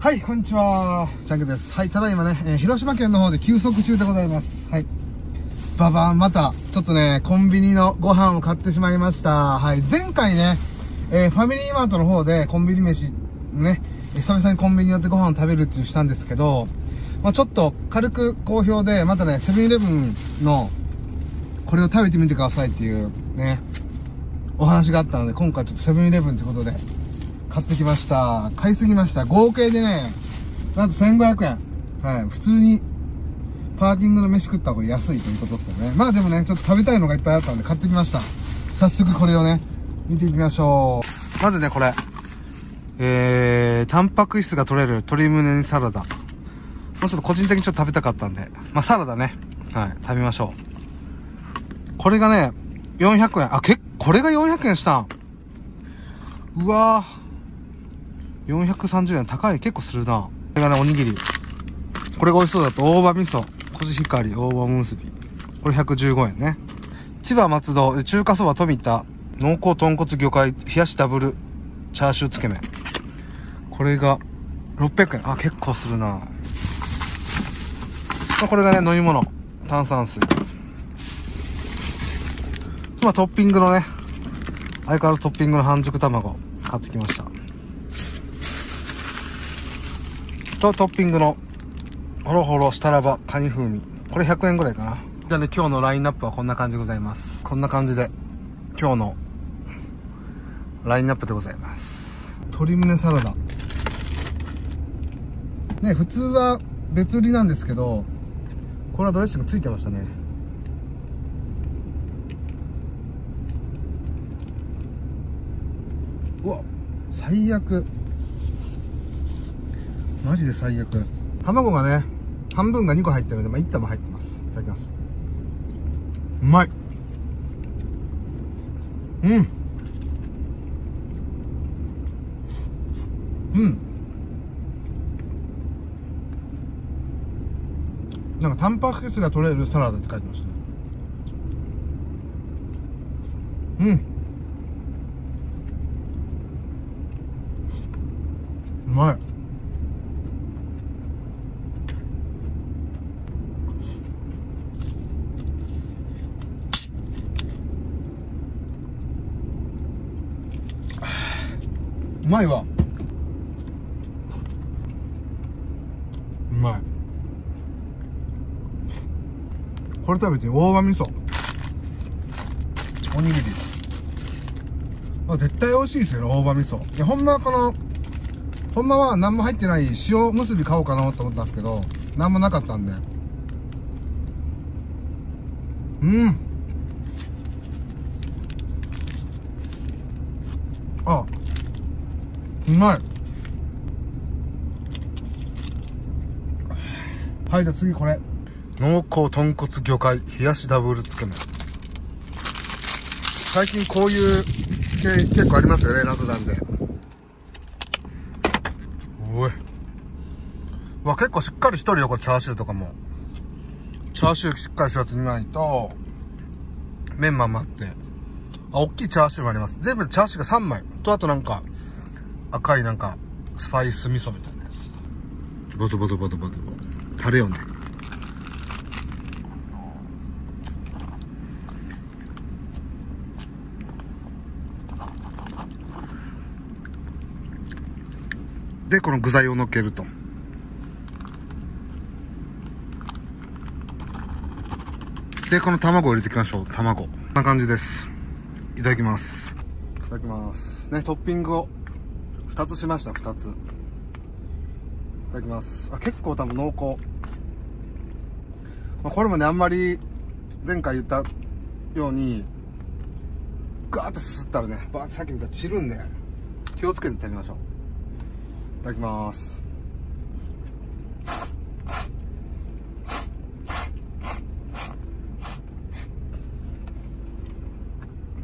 はい、こんにちは。ジャンケです。はい、ただいまね、えー広島県の方で休息中でございます。はい。ババーン、また、ちょっとね、コンビニのご飯を買ってしまいました。はい、前回ね、えーファミリーマートの方でコンビニ飯、ね、久々にコンビニ寄ってご飯を食べるっていうしたんですけど、まあちょっと軽く好評で、またね、セブンイレブンの、これを食べてみてくださいっていう、ね、お話があったので、今回ちょっとセブンイレブンということで、買ってきました。買いすぎました。合計でね、なんと1500円。はい。普通に、パーキングの飯食った方が安いということですよね。まあでもね、ちょっと食べたいのがいっぱいあったので買ってきました。早速これをね、見ていきましょう。まずね、これ。えー、タンパク質が取れる鶏胸煮サラダ。もうちょっと個人的にちょっと食べたかったんで。まあサラダね。はい。食べましょう。これがね、400円。あ、けこれが400円したん。うわぁ。430円高い結構するな。これがねおにぎり。これが美味しそうだと大葉味噌。コシヒカリ大葉結び。これ115円ね。千葉松戸中華そば富田。濃厚豚骨魚介冷やしダブルチャーシューつけ麺。これが600円。あ結構するな。これがね飲み物。炭酸水。まあトッピングのね相変わらずトッピングの半熟卵。買ってきました。トッピングのほろほろしたらばカニ風味。これ100円ぐらいかな。じゃあね今日のラインナップはこんな感じでございます。こんな感じで今日のラインナップでございます。鶏胸サラダ。ね普通は別売りなんですけどこれはドレッシングついてましたね。うわ最悪。マジで最悪。卵がね半分が2個入ってるので、まあ、1玉入ってます。いただきます。うまい。うん。うん。なんかタンパク質が取れるサラダって書いてましたね。うん。うまい。うまいわ。うまい。これ食べて大葉味噌。おにぎり。まあ絶対美味しいですよね大葉味噌。いやほんまはこのほんまは何も入ってない塩結び買おうかなと思ったんですけど何もなかったんで。うんあうまい。はいじゃあ次これ。濃厚豚骨魚介冷やしダブルつけ麺最近こういう系結構ありますよね夏なんで。おいうわ結構しっかりしとるよこれチャーシューとかも。チャーシューしっかりしたやつ2枚とメンマもあって。あ大きいチャーシューもあります。全部でチャーシューが3枚。とあとなんか赤いなんかスパイス味噌みたいなやつ。ボトボトボトボトボト。タレをね。でこの具材をのっけると。でこの卵を入れていきましょう。卵。こんな感じです。いただきます。いただきます。ねトッピングを2つしました2つ。いただきます。あ結構多分濃厚、まあ、これもねあんまり前回言ったようにガーッとすすったらねバーッとさっき見たら散るんで気をつけて食べましょう。いただきます。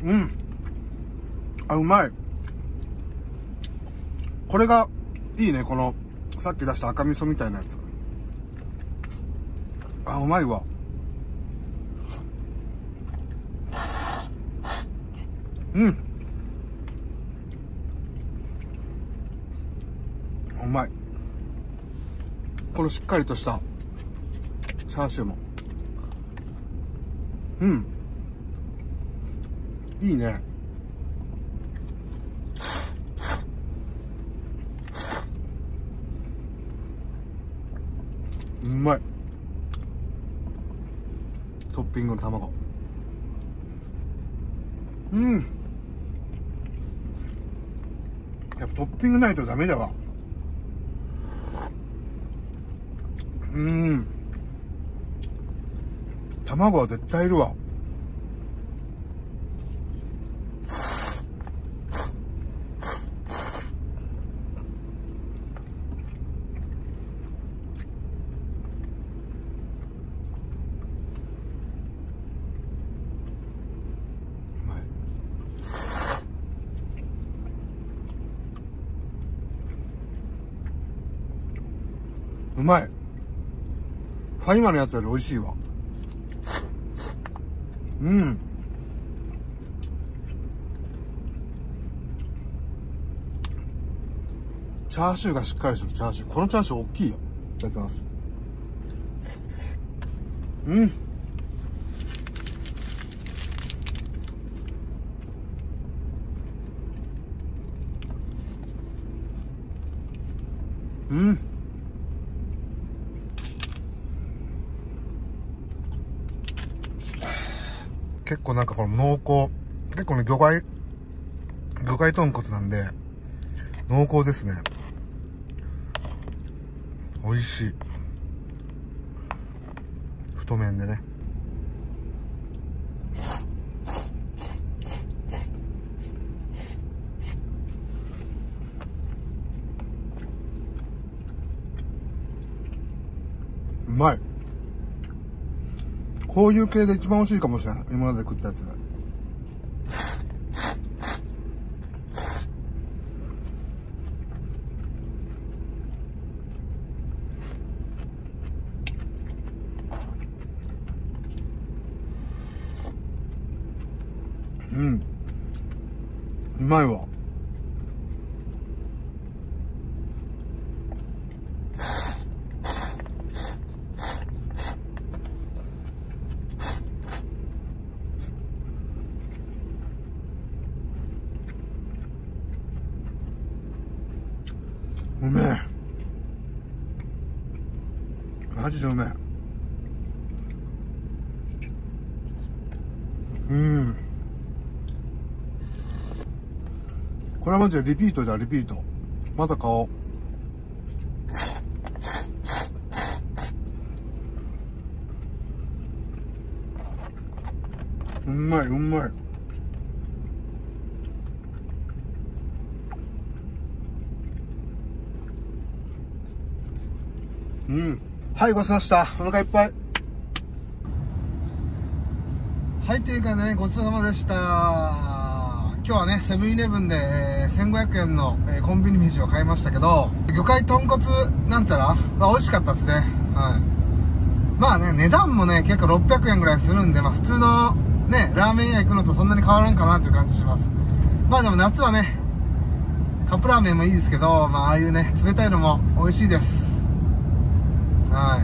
うん。あうまい。これがいいねこのさっき出した赤味噌みたいなやつ。あうまいわ。うん。うまい。このしっかりとした。チャーシューも。うん。いいね。うまい。トッピングの卵。うん。やっぱトッピングないとダメだわ。うん。卵は絶対いるわ。うまい。ファイマのやつより美味しいわ。うん。チャーシューがしっかりしてるチャーシュー。このチャーシュー大きいよ。いただきます。うん。うん。結構なんかこの濃厚、結構ね、魚介、魚介豚骨なんで、濃厚ですね。美味しい。太麺でね。うまい。こういう系で一番美味しいかもしれない。今まで食ったやつ。うん。うまいわ。うめえ。マジでうめえ。うん。これはマジでリピートじゃリピート。また買おう。うまいうまい。うん。はい、ごちそうさまでした。お腹いっぱい。はい、というかね、ごちそうさまでした。今日はね、セブンイレブンで、えー、1500円の、えー、コンビニ飯を買いましたけど、魚介豚骨なんちゃら、まあ、美味しかったですね。はい。まあね、値段もね、結構600円ぐらいするんで、まあ普通のね、ラーメン屋行くのとそんなに変わらんかなっていう感じします。まあでも夏はね、カップラーメンもいいですけど、まあああいうね、冷たいのも美味しいです。は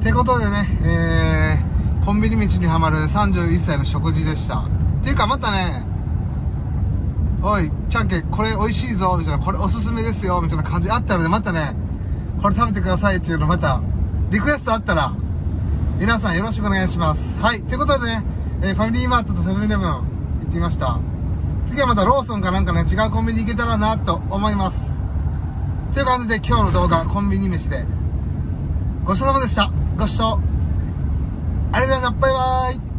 い。てことでねえー、コンビニ道にはまる31歳の食事でした。っていうかまたねおいちゃんけこれ美味しいぞみたいなこれおすすめですよみたいな感じあったのでまたねこれ食べてくださいっていうのまたリクエストあったら皆さんよろしくお願いします。はいということでね、えー、ファミリーマートとセブンイレブン行ってみました。次はまたローソンかなんかね違うコンビニ行けたらなと思います。という感じで今日の動画コンビニ飯でごちそうさまでした。ご視聴ありがとうございました。バイバイ。